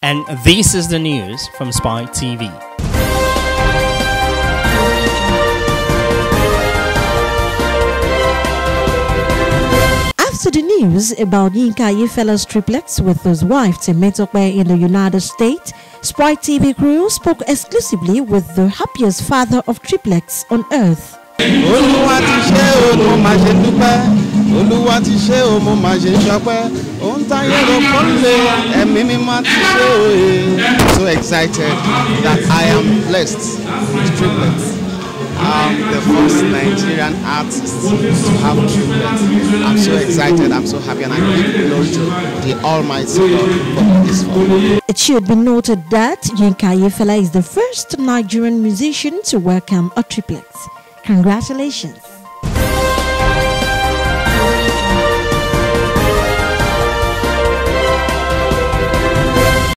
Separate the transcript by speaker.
Speaker 1: And this is the news from Spye TV.
Speaker 2: After the news about Yinka Ayefele's triplets with his wife Temitope in the United States, Spye TV crew spoke exclusively with the happiest father of triplets on earth.
Speaker 3: Olúwa ti ṣe o mo máa ṣe ṣọpẹ́ òun táyé ro kó lè ẹ̀mí máa ti ṣe òye. so excited that I am blessed with triplets. I'm the first Nigerian artist to have triplets. I'm so excited, I'm so happy, and I give glory to the Almighty God for this me.
Speaker 2: It should be noted that Yinka Ayefele is the first Nigerian musician to welcome a triplet. Congratulations.